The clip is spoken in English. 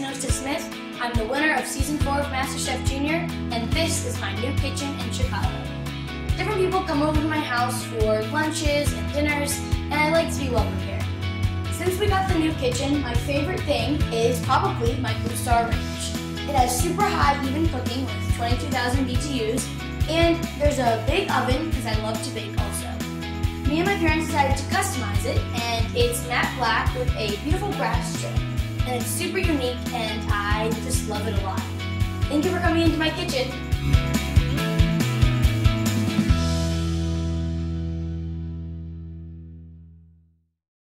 I'm the winner of season four of MasterChef Junior, and this is my new kitchen in Chicago. Different people come over to my house for lunches and dinners, and I like to be well prepared. Since we got the new kitchen, my favorite thing is probably my BlueStar range. It has super high even cooking with 22,000 BTUs, and there's a big oven because I love to bake also. Me and my parents decided to customize it, and it's matte black with a beautiful brass trim. And it's super unique, and I just love it a lot. Thank you for coming into my kitchen.